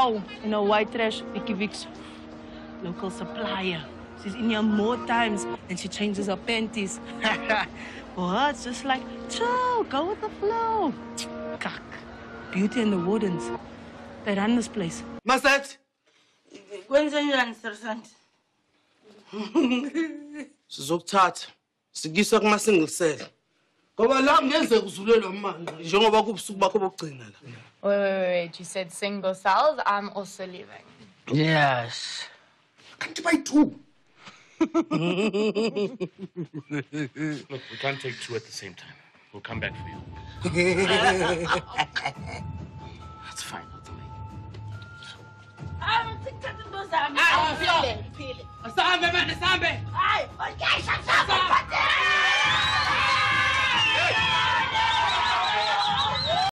Ow! In a white trash, Vicky Vic's local supplier. She's in here more times and she changes her panties. For her, it's just like, chill, go with the flow. Kak. Beauty and the Wardens. They run this place. MaZet, kwenzenjani sersant sizokuthatha sikuyisa kuma-single cell ngoba la kungenzeka uzulelwa manje njengoba kubusuku bakho bokugcina la Wait, wait, wait, wait. You said single cells. I'm also leaving. yes kanti bayi-two Look, we can't take two at the same time. We'll come back for you. that's fine I'll make sikuthatha